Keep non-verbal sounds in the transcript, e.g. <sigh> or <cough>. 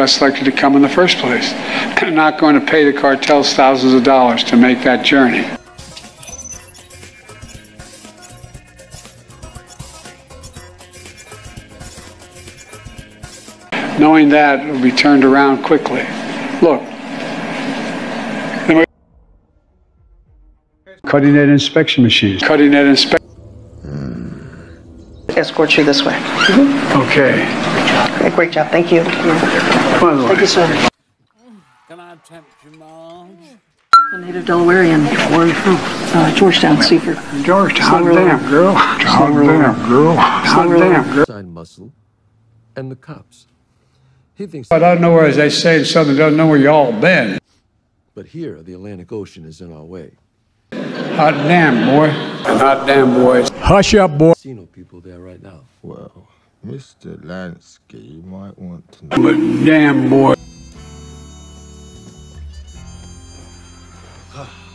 less likely to come in the first place. <clears throat> They're not going to pay the cartels thousands of dollars to make that journey. Knowing that, it'll be turned around quickly. Look, cutting edge inspection machines, cutting edge inspection. Hmm. escort you this way. Okay. Okay, Great job, thank you. By the Thank you, sir. Can I tempt you, Marge? A native Delawarean, where are you from? Uh, Georgetown, Seaford. Georgetown, Slow damn roll. girl. Hot roll. damn girl. Hot damn girl. side muscle and the cops. He thinks, But I don't know where, as they say in Southern, don't know where y'all been. but here the Atlantic Ocean is in our way. Hot damn, boy. Hot damn, boys. Hush up, boy. Casino people there right now. Well, Mr. Lansky, you might want to know. I'm a damn boy. <sighs> <sighs>